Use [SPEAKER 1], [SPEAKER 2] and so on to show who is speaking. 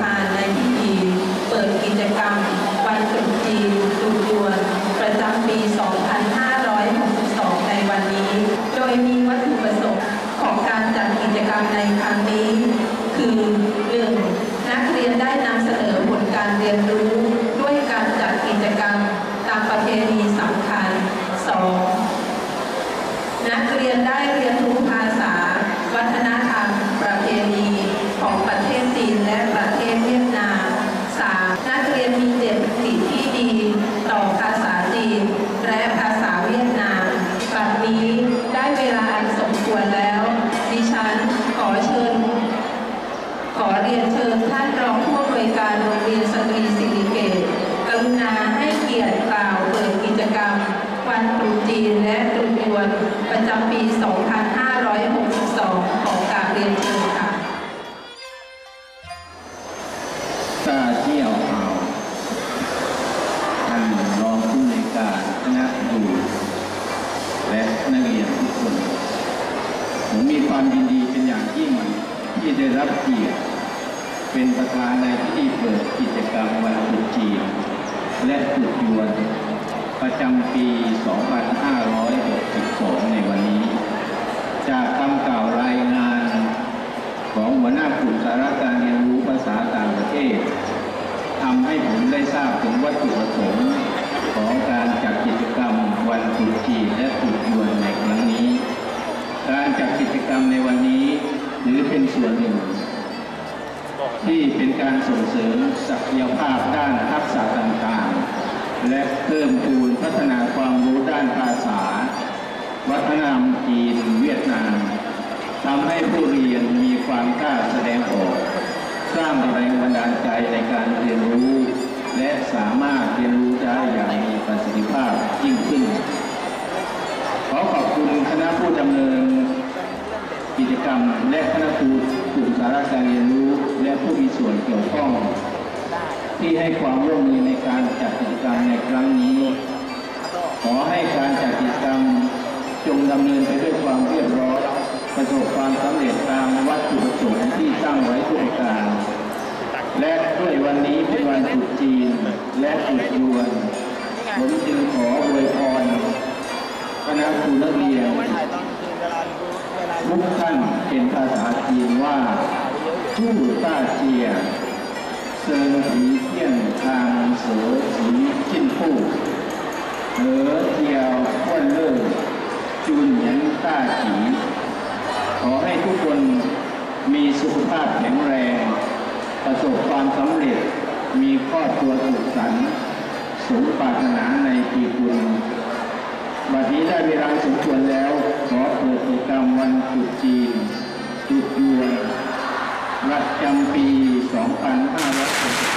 [SPEAKER 1] Thái ีและตรุษยวนประจำปี 2562 ของกาบเรียนเชิญค่ะ
[SPEAKER 2] ตาเที่ยวอ่าวท่านรองผู้ในการคณะครูและนักเรียนทุกคน ผมมีความยินดีเป็นอย่างยิ่งที่ได้รับเกียรติเป็นประธานในพิธีเปิดกิจกรรมวัน และตรุษยวน ประจำปี 2562 ในวันนี้ จากคำกล่าวรายงานของหัวหน้ากลุ่มสาระการเรียนรู้ภาษาต่างประเทศทำให้ผมได้ทราบถึงวัตถุประสงค์ของการจัดกิจกรรมวันตรุษจีนและตรุษยวนในครั้งนี้ การจัดกิจกรรมในวันนี้ถือเป็นส่วนหนึ่ง ที่เป็นการส่งเสริมศักยภาพด้านทักษะต่างๆ และเพิ่มพูนพัฒนาความรู้ด้านภาษา วัฒนธรรมจีนเวียดนามทำให้ผู้เรียนมีความกล้าแสดงออก สร้างแรงบันดาลใจในการเรียนรู้ และสามารถเรียนรู้ได้อย่างมีประสิทธิภาพยิ่งขึ้น ขอขอบคุณคณะผู้ดำเนิน กิจกรรมและคณะครูกลุ่มสาระการเรียนรู้ และผู้มีส่วนเกี่ยวข้อง ที่ให้ความร่วมมือในการจัดกิจกรรมในครั้งนี้ ขอให้การจัดกิจกรรมจงดำเนินไปด้วยความเรียบร้อยประสบความสำเร็จตามวัตถุประสงค์ที่ตั้งไว้ทุกการ และด้วยวันนี้เป็นวันตรุษจีนและตรุษยวน ผมจึงขออวยพรคณะครูนักเรียนทุกท่านเป็นภาษาจีนว่าจู้ต้าเจีย เซิงผีเที่ยนทางเสือสีจิ้นผู้เหอเทียวควนเล่อจุนเหยียนต้าจีขอให้ทุกคนมีสุขภาพแข็งแรง ประสบความสำเร็จ มีครอบครัวสุขสันต์สมปรารถนาในปีกุลบัดนี้ได้เวลาสมควรแล้ว ขอเปิดกิจกรรมวันตรุษจีนตรุษยวนประจำปี หลังจ